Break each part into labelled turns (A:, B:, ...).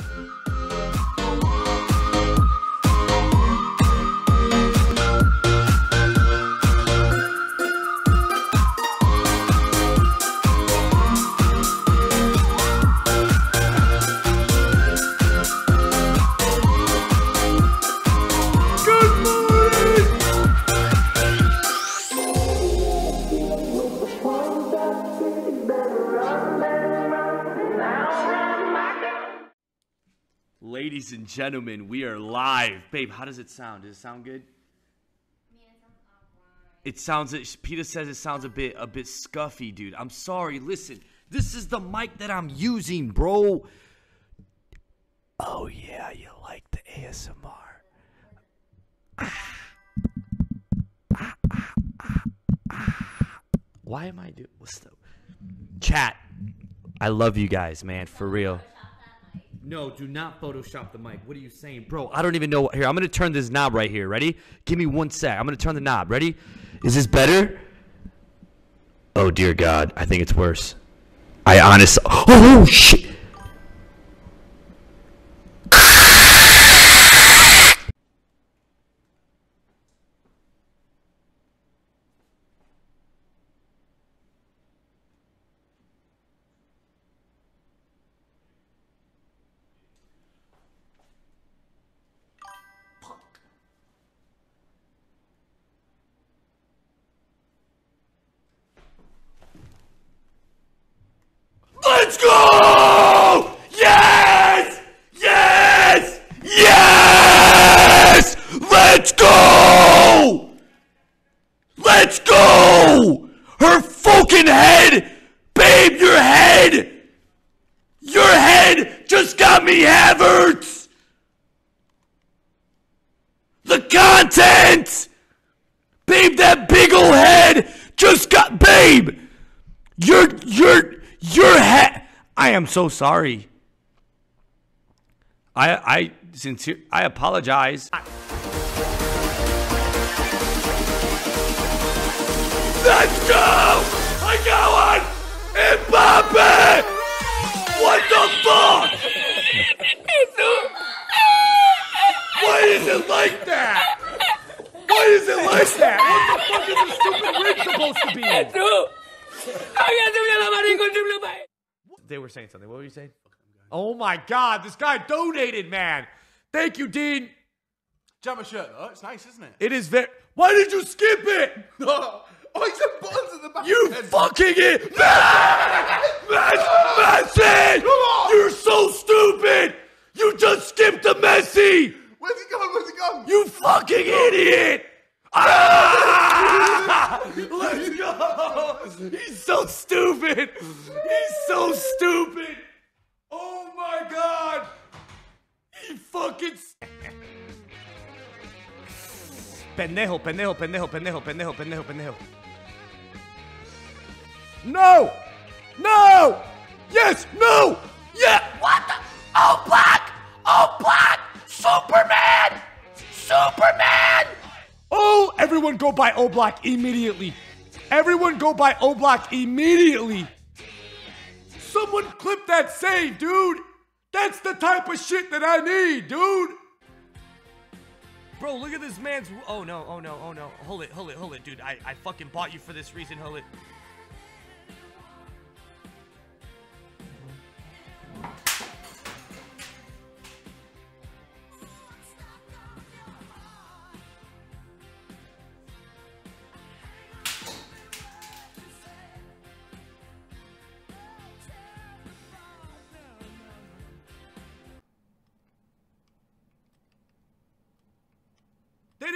A: Ladies and gentlemen, we are live. Babe, how does it sound? Does it sound good? It sounds. Peter says it sounds a bit, a bit scuffy, dude. I'm sorry. Listen, this is the mic that I'm using, bro. Oh yeah, you like the ASMR. Why am I doing? What's the chat? I love you guys, man, for real. No, do not Photoshop the mic. What are you saying, bro? I don't even know. Here, I'm gonna turn this knob right here. Ready? Give me one sec. I'm gonna turn the knob. Ready? Is this better? Oh dear God, I think it's worse. I honestly. Oh, oh shit. Let's go! Yes! Yes! Yes! Let's go! Let's go! Her fucking head! Babe, your head! Your head just got me Havertz! The content! Babe, that big ol' head just got. Babe! Your, your, your head. I am so sorry. I, I, sincere, I apologize. Let's go! I got one! Mbappe! What the fuck? Why is it like that? Why is it like that? What the fuck is the stupid rig supposed to be? They were saying something. What were you saying? Oh my god, this guy donated, man. Thank you, Dean.
B: Jumper shirt though, it's nice, isn't it?
A: It is very. Why did you skip it?
B: oh, he said buttons at the back.
A: You fucking it! Messi! You're so stupid! You just skipped the Messi!
B: Where's he gone? Where's he gone?
A: You fucking idiot! Ah! Let's go! He's so stupid! He's so stupid! Oh my god! He fucking. s- Pendejo, pendejo, pendejo, pendejo, pendejo, pendejo, pendejo. No! No! Yes! No! Yeah! What the? Oh, black! Oh, black! Oh, everyone go buy Oblak immediately. Everyone go buy Oblak immediately. Someone clip that save, dude. That's the type of shit that I need, dude. Bro, look at this man's. Oh no, oh no, oh no. Hold it, hold it, hold it, dude. I, I fucking bought you for this reason. Hold it.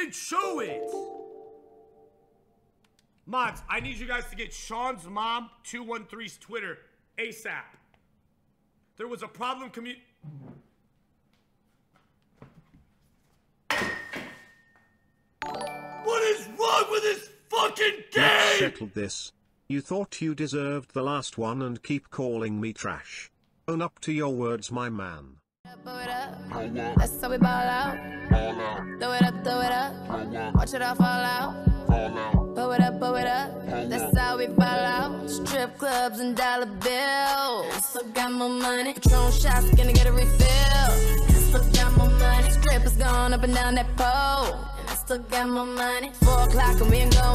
A: Didn't show it. Mods, I need you guys to get Sean's mom 213's Twitter ASAP. There was a problem commu- What is wrong with this fucking game?
C: Let's settle this. You thought you deserved the last one and keep calling me trash. Own up to your words, my man.
D: That's how we ball out. Throw it up, throw it up. Watch it all fall out. Blow it up, blow it up. That's how we ball out. Strip clubs and dollar bills. So got more money. Patron shots, gonna get a refill. Still got more money. Strippers going up and down that pole. And I still got more money. Four o'clock and we ain't
E: going.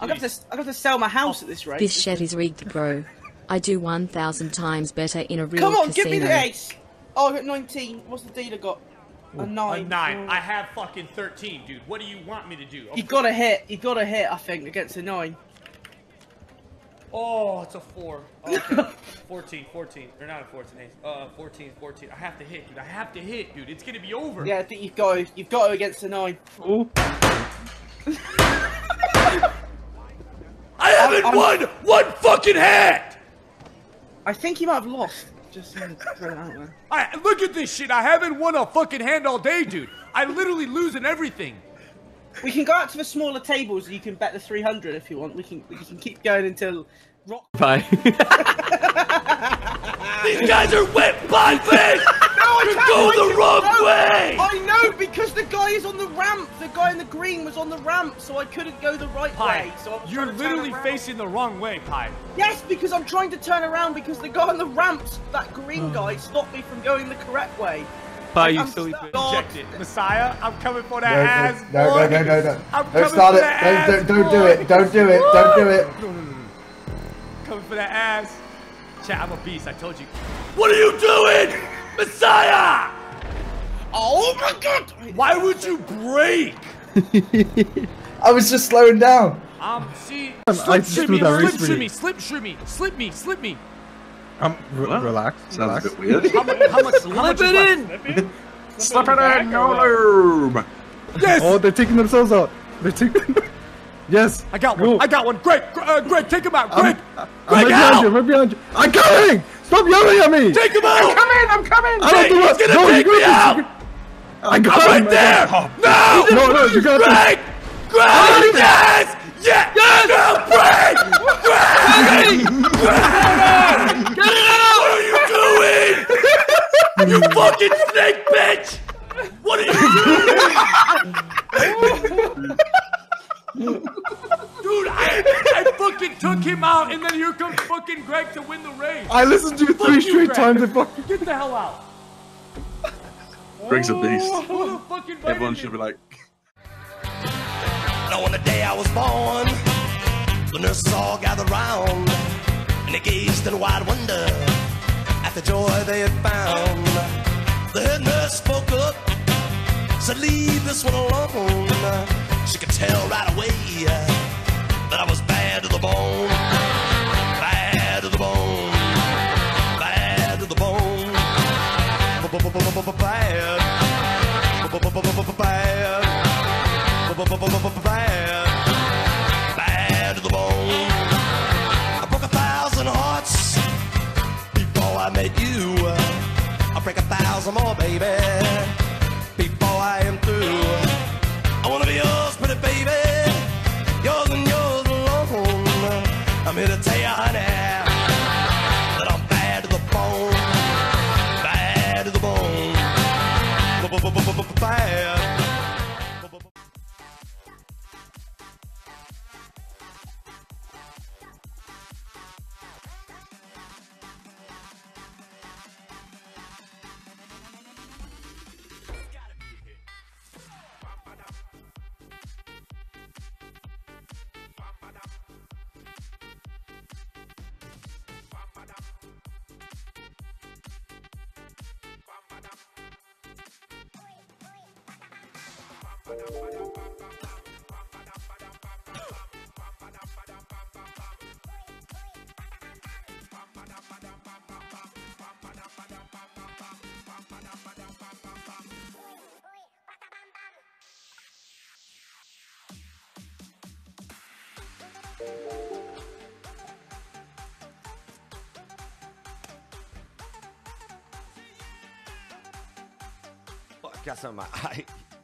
F: I'm going to I'm going to sell my house at this rate.
G: This shit is rigged, bro. I do 1,000 times better in a real
F: Come on,
G: casino.
F: give me the ace. Oh, I got 19. What's the dealer got? A nine.
E: A
F: nine.
E: nine.
F: Oh.
E: I have fucking 13, dude. What do you want me to do?
F: You've got to hit. You've got to hit. I think against a nine.
E: Oh, it's a four. Okay. 14, 14. Or not a 14, ace. Uh, 14, 14. I have to hit, dude. I have to hit, dude. It's gonna be over.
F: Yeah, I think you've got to. You've got to against a nine.
A: I haven't
F: I'm-
A: won one fucking hand!
F: I think you might have lost. Just throw it out there.
A: I look at this shit. I haven't won a fucking hand all day, dude. I literally losing everything.
F: We can go out to the smaller tables and you can bet the 300 if you want. We can we can keep going until rock.
H: Bye.
A: These guys are wet piping!
F: No, I
A: You're
F: can't,
A: going the wrong
F: no,
A: way!
F: I know because the guy is on the ramp. The guy in the green was on the ramp, so I couldn't go the right
E: Pi,
F: way. So I was
E: you're
F: trying to turn
E: literally facing the wrong way, Pi.
F: Yes, because I'm trying to turn around because the guy on the ramps, that green oh. guy, stopped me from going the correct way.
H: Bye, you
F: I'm
H: silly
F: stuck.
H: bitch.
E: Reject it. Messiah, I'm coming for
I: No,
E: that ass.
I: no, no, no, no, no.
E: I'm
I: Don't start it. Don't, don't, don't do it. Don't do it. Don't do it.
E: Coming for that ass. Chat, I'm a beast. I told you.
A: What are you doing? Messiah!
F: Oh my god!
A: Why would you break?
I: I was just slowing down.
E: Um, see,
H: I
E: slip
H: just
E: shimmy,
H: threw that
E: slip
H: recently.
E: shimmy, slip shimmy, slip me, slip me.
H: Um, re- relax.
B: Sounds
H: relax.
B: a bit weird.
E: How much? How much? How much is left?
H: Slip it in, no lube.
A: Yes!
H: Oh, they're taking themselves out. They're taking. yes.
A: I got
H: Go.
A: one. I got one. Greg, Gre- uh, Greg, take him out.
H: I'm,
A: Greg,
H: I'm
A: Greg,
H: right behind you. I'm right behind you. I'm coming. Stop yelling at me.
A: Take him out!
H: I'm coming. I'm coming. I
A: Hey,
H: don't do
A: he's gonna
H: No,
A: take
H: you
A: me
H: got
A: out!
H: this. I got
A: I'm
H: him.
A: right there! No!
H: No, no, you got
A: Greg! Greg! Yes! Yes! Yes! No, Greg! Greg! Greg! Get it out! What are you doing? You fucking snake bitch! What are you doing? Dude, I, I fucking took him out, and then here comes fucking Greg to win the race.
H: I listened to you
A: Fuck
H: three
A: you,
H: straight
A: Greg.
H: times. And fucking.
A: Get the hell out.
B: Greg's a beast.
A: Oh, who the fucking
B: Everyone
A: bited
B: should
A: me?
B: be like,
J: Now on the day I was born, the nurses all gathered round, and they gazed in wide wonder at the joy they had found. The head nurse spoke up, said, "Leave this one alone." She could tell right away that I was bad to the bone, bad to the bone, bad to the bone, bad, bad, I
K: got something in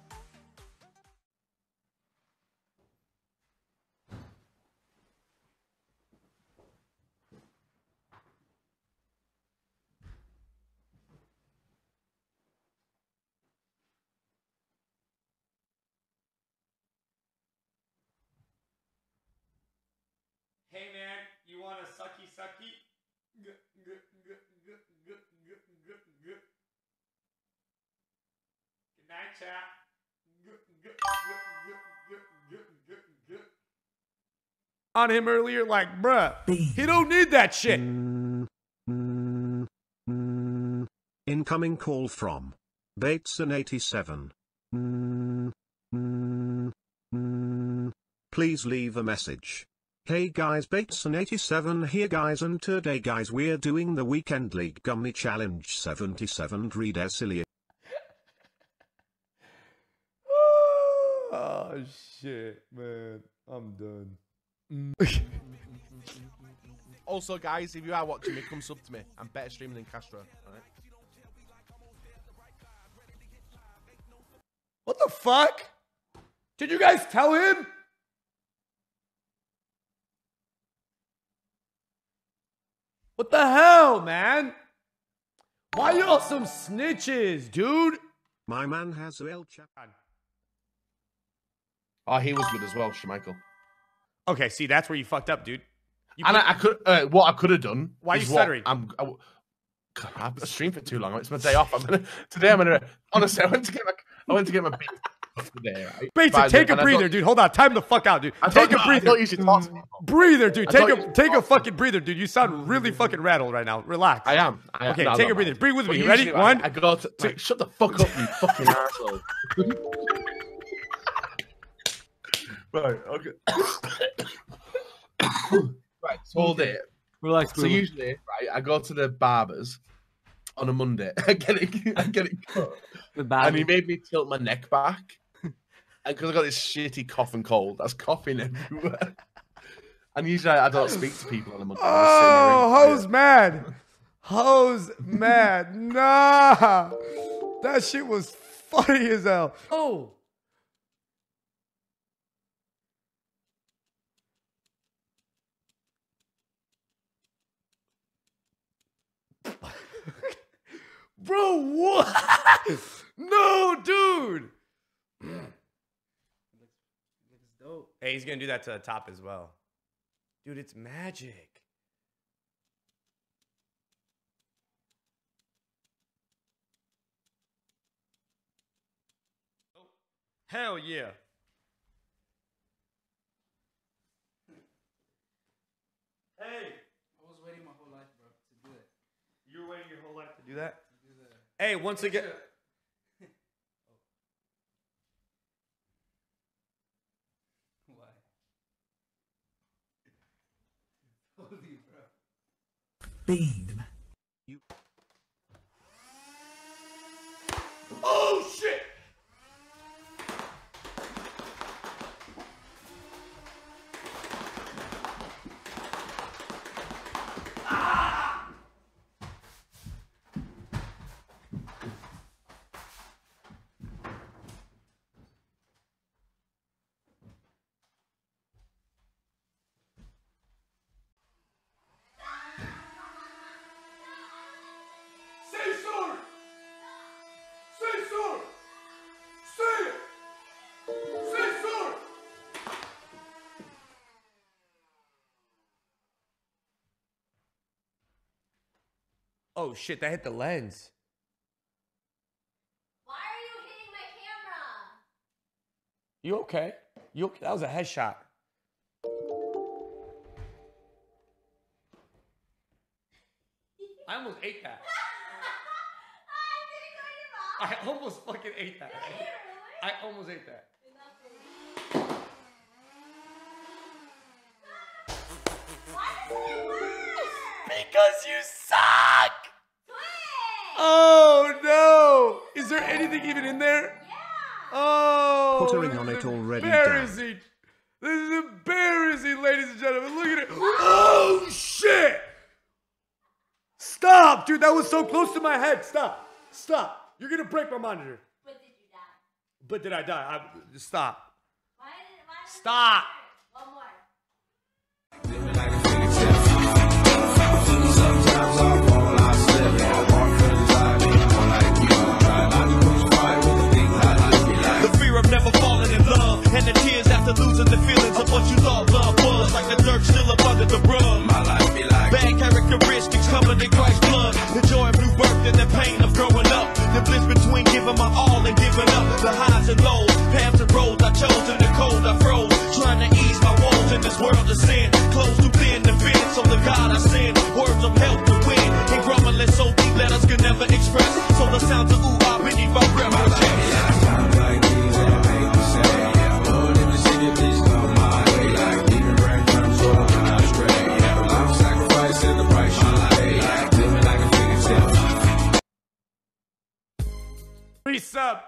K: my eye.
E: sucky, sucky. G- g- g- g- g- g- g- g- Good night, chat. G- g- g- g- g- g- g- g-
A: On him earlier, like, bruh, he don't need that shit.
C: Mm, mm, mm. Incoming call from Bateson87. Mm, mm, mm. Please leave a message. Hey guys, Bateson87 here guys and today guys we're doing the Weekend League Gummy Challenge 77 Read Esilia.
A: Oh ah, shit, man. I'm done.
B: Also, guys, if you are watching me, come sub to me. I'm better streaming than Castro. Alright?
A: What the fuck? Did you guys tell him? What the hell, man? Why y'all some snitches, dude?
C: My man has a El Chat.
B: Oh, he was good as well, Schmeichel.
A: Okay, see, that's where you fucked up, dude. You
B: and
A: put-
B: I, I could, uh, what I could have done.
A: Why
B: is
A: you stuttering?
B: I'm. I, w- God, I've streamed for too long. It's my day off. I'm gonna today. I'm gonna honestly. I went to get my. I went to get my beat today. Right?
A: Bates, take a breather,
B: thought-
A: dude. Hold on, time the fuck out, dude.
B: I
A: Take
B: thought-
A: a
B: no, I
A: breather.
B: thought you should talk to people.
A: Breather, dude.
B: I
A: Take a take a fucking breather, dude. You sound really fucking rattled right now. Relax.
B: I am. I am.
A: Okay,
B: No,
A: take
B: no,
A: a breather.
B: no.
A: Breathe with
B: But
A: me. Ready?
B: usually I-
A: One.
B: I go to. Wait, shut the fuck up, you fucking asshole. right. Okay. right. So all day.
H: Relax,
B: So
H: Bruno.
B: usually, right, I go to the barbers on a Monday. I get it. I get it cut.
H: The
B: and he made me tilt my neck back. And because I've got this shitty cough and cold, that's coughing everywhere. And usually I don't speak to people on a Monday. I just sit in my room
A: Oh,
B: quiet.
A: hoes mad. Hoes mad. Nah. That shit was funny as hell. Oh. Bro, what? no, dude. Hey, he's gonna do that to the top as well. Dude, it's magic. Oh, hell yeah. Hey.
F: I was waiting my whole life, bro, to do it.
A: You were waiting your whole life to do that? Hey, once again. Oh shit! Oh shit, that hit the lens.
D: Why are you hitting my camera?
A: You okay? You okay? That was a headshot. I almost ate that. I almost fucking ate that. I almost ate that. Because you suck! Oh no! Is there anything even in there? Yeah. Oh!
C: Puttering
A: this
C: on it already down.
A: Embarrassing! This is embarrassing, ladies and gentlemen. Look at it. Oh shit! Stop, dude. That was so close to my head. Stop. Stop. You're gonna break my monitor.
D: But did you die?
A: But did I die? I, stop.
D: Why did, why did
A: Stop.
J: and the tears after losing the feelings of what you thought love was. Like the dirt still up under the rug. My life be like
A: bad characteristics covered in Christ's blood.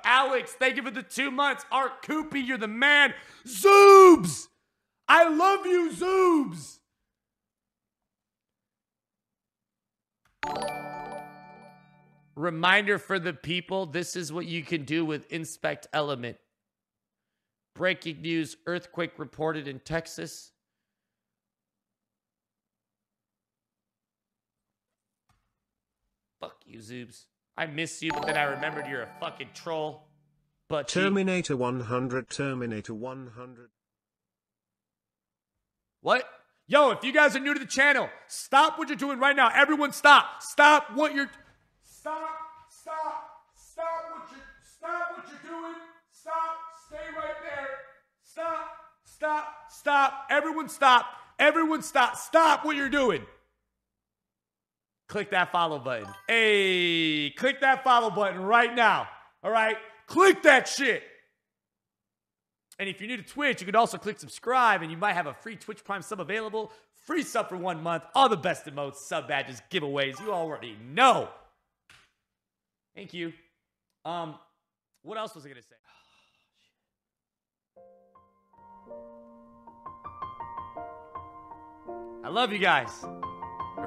A: Alex, thank you for the two months. Art Koopy, you're the man. Zoobs! I love you, Zoobs! Reminder for the people this is what you can do with Inspect Element. Breaking news earthquake reported in Texas. Fuck you, Zoobs. I miss you, but then I remembered you're a fucking troll. But
C: Terminator 100 Terminator 100
A: What? Yo, if you guys are new to the channel, stop what you're doing right now. Everyone stop. Stop what you're Stop. Stop. Stop what you're Stop what you're doing. Stop. Stay right there. Stop. Stop. Stop. Everyone stop. Everyone stop. Stop what you're doing. Click that follow button. Hey, click that follow button right now. All right? Click that shit. And if you're new to Twitch, you can also click subscribe and you might have a free Twitch Prime sub available. Free sub for one month, all the best emotes, sub badges, giveaways. You already know. Thank you. Um, what else was I gonna say? I love you guys.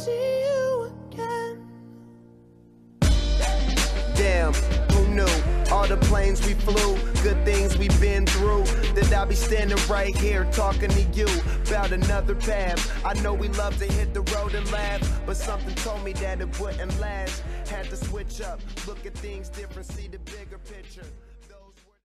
L: see you again.
M: Damn, who knew? All the planes we flew, good things we've been through. That I'll be standing right here talking to you about another path. I know we love to hit the road and laugh, but something told me that it wouldn't last. Had to switch up, look at things different, see the bigger picture.